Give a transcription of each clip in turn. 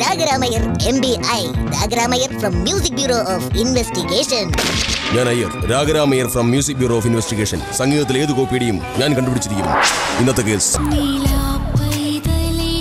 Ragaramayyar M B I Thyagaramayyar from music bureau of investigation ഞാൻ Iyer Ragaramayyar from music bureau of investigation സംഗീതത്തിലെ ഏത് കോപ്പിയുടെയും ഞാൻ കണ്ടുപിടിച്ചിരിക്കുന്നു. ഇന്നത്തെ കേസ്. നീലാപ്പൈതലേ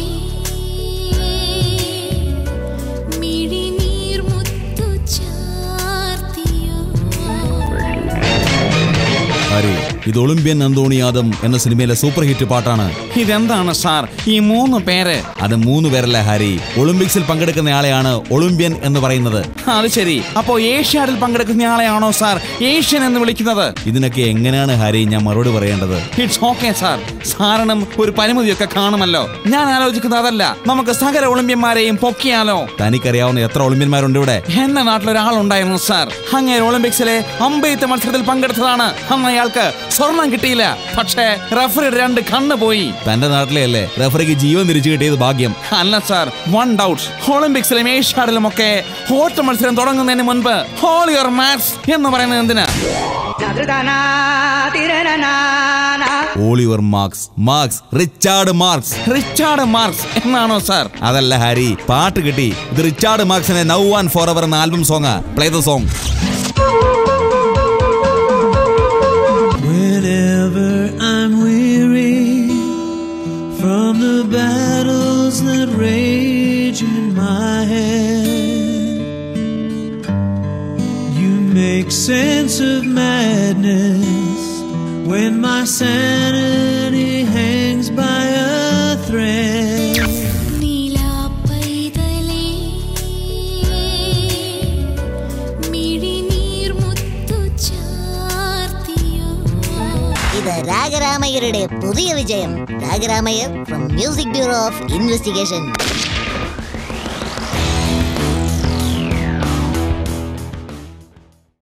ഇത് ഒളിമ്പ്യൻ അന്തോണിയാദം എന്ന സിനിമയിലെ സൂപ്പർ ഹിറ്റ് പാട്ടാണ്. ഇതെന്താണ് സാർ? ഈ മൂന്ന് പേര്? അത് മൂന്ന് പേരല്ല ഹാരി? ഒളിമ്പിക്സിൽ പങ്കെടുക്കുന്ന ആളെയാണ് ഒളിമ്പ്യൻ എന്ന് പറയുന്നത്. അത് ശരി. അപ്പോ ഏഷ്യാഡിൽ പങ്കെടുക്കുന്ന ആളെയാണോ സാർ? ഏഷ്യൻ എന്ന് വിളിക്കുന്നത്? ഇതിനൊക്കെ എങ്ങനെയാണ് ഹാരി ഞാൻ മറുപടി പറയേണ്ടത്? It's okay sir. സാറിനും ഒരു പരിമിതിയൊക്കെ കാണുമല്ലോ. ഞാൻ ആലോചിക്കുന്നത് അതല്ല. നമുക്ക് സകല ഒളിമ്പ്യന്മാരെയും പൊക്കിയാലോ? തനിക്കറിയാവുന്ന എത്ര ഒളിമ്പ്യന്മാരുണ്ട് ഇവിടെ? എന്റെ നാട്ടിലൊരാളുണ്ടായിരുന്നു സാർ. അങ്ങനെ ഒളിമ്പിക്സിലെ അമ്പെയ്ത്ത് മത്സരത്തിൽ പങ്കെടുത്തതാണ് അന്ന് അയാൾക്ക് സ്വർണം കിട്ടിയില്ല. പക്ഷേ റഫറി രണ്ട് കണ്ണ് പോയി. തന്റെ നാട്ടിലെ അല്ലേ റഫറിക്ക് ജീവൻ തിരിച്ചു കിട്ടിയത് ഭാഗ്യം. അല്ല സാർ വൺ ഡൗട്ട് ഒളിമ്പിക്സിലും ഏഷ്യാഡിലും ഒക്കെ ഓട്ട മത്സരം തുടങ്ങുന്നതിന് മുൻപ് ഹോൾ യുവർ മാത്സ് എന്ന് പറയുന്നത് എന്തിനാ? Oliver Marx Marx Richard Marx Richard Marx എന്നാണോ സാർ അതല്ല ഹാരി. പാട്ട് കിട്ടി. ഇത് റിച്ചാർഡ് മാർക്സിന്റെ നൗ ആൻഡ് ഫോർ എവർ എന്ന album song play the song battles that rage in my head, you make sense of madness when my sanity ഇത് രാഗരാമയ്യരുടെ പുതിയ വിജയം. Ragaramayyar from music bureau of investigation